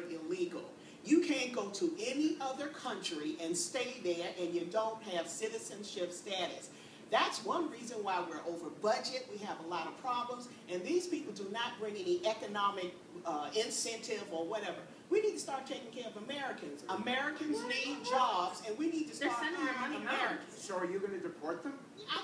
Illegal. You can't go to any other country and stay there and you don't have citizenship status. That's one reason why we're over budget. We have a lot of problems, and these people do not bring any economic uh, incentive or whatever. We need to start taking care of Americans. Americans need jobs, and we need to start hiring money. Americans. So are you going to deport them? I.